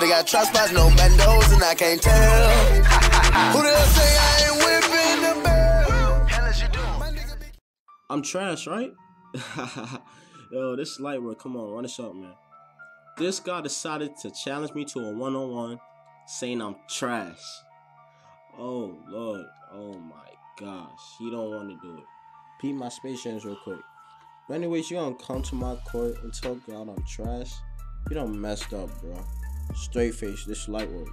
They got spots, no and I can't tell. Who the hell say I ain't whipping the bell? I'm trash, right? Yo, this is light work. Come on, run this up, man. This guy decided to challenge me to a one-on-one, saying I'm trash. Oh lord, oh my gosh, he don't want to do it. Peep my space jams real quick. But anyways, you gonna come to my court and talk out I'm trash? You don't messed up, bro. Straight face, this light work.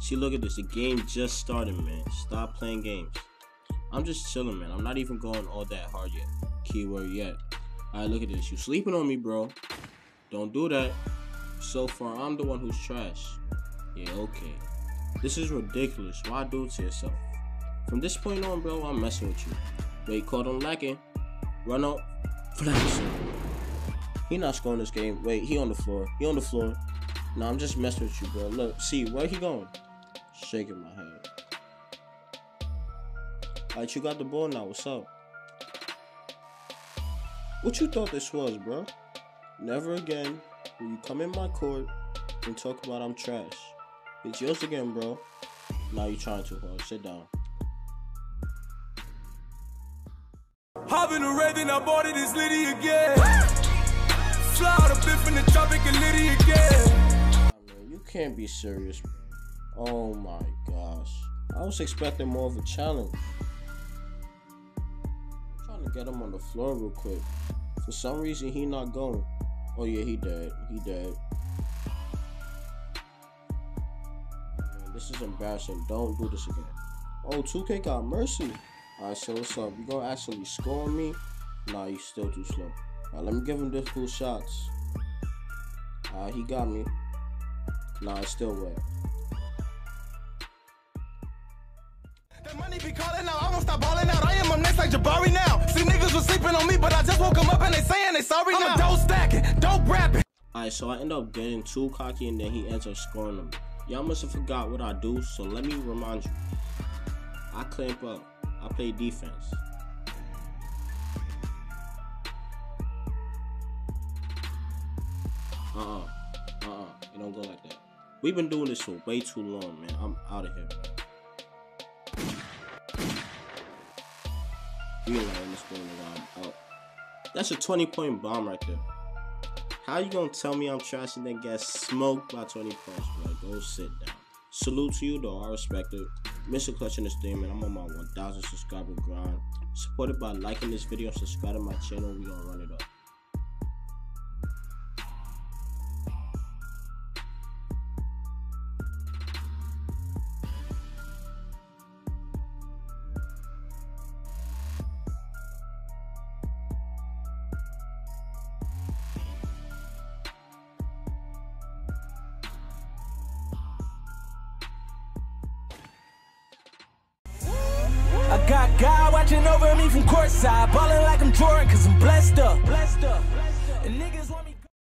See, look at this. The game just started, man. Stop playing games. I'm just chilling, man. I'm not even going all that hard yet. Keyword yet. Alright, look at this. You sleeping on me, bro. Don't do that. So far, I'm the one who's trash. Yeah, okay. This is ridiculous. Why do it to yourself? From this point on, bro, I'm messing with you. Wait, caught him lacking. Run up. Flex. He not scoring this game. Wait, he on the floor. He on the floor. No, I'm just messing with you, bro. Look, see, where he going? Shaking my head. Alright, you got the ball now. What's up? What you thought this was, bro? Never again will you come in my court and talk about I'm trash. It's yours again, bro. Now you're trying too hard. Sit down. Hopping the red, then I bought it, it's Liddy again. Fly out a bit from the tropic and Liddy again. You can't be serious. Oh my gosh. I was expecting more of a challenge. I'm trying to get him on the floor real quick. For some reason, he not going. Oh yeah, he dead. He dead. Man, this is embarrassing. Don't do this again. Oh, 2K got mercy. Alright, so what's up? You gonna actually score me? Nah, he's still too slow. Alright, let me give him this difficult shots. Alright, he got me. Nah, it's still wet. That money be calling out, I won't stop balling out. I am up next like Jabari now. See niggas was sleeping on me, but I just woke them up and they saying they sorry I'm now. I'm a dope stacking, dope rapping. Alright, so I end up getting too cocky and then he ends up scoring them. Y'all must have forgot what I do, so let me remind you. I clamp up. I play defense. Uh-uh. Uh-uh. It don't go like that. We've been doing this for way too long, man. I'm out of here, man. realizing this going around out. That's a 20 point bomb right there. How you gonna tell me I'm trash and then get smoked by 20 points, bro? Go sit down. Salute to you, though. I respect it. Mr. Clutch in this thing, man. I'm on my 1,000 subscriber grind. Supported by liking this video and subscribing my channel. We gonna run it up. Watching over me from courtside, ballin' like I'm Jordan, cause I'm blessed up. Blessed up. And niggas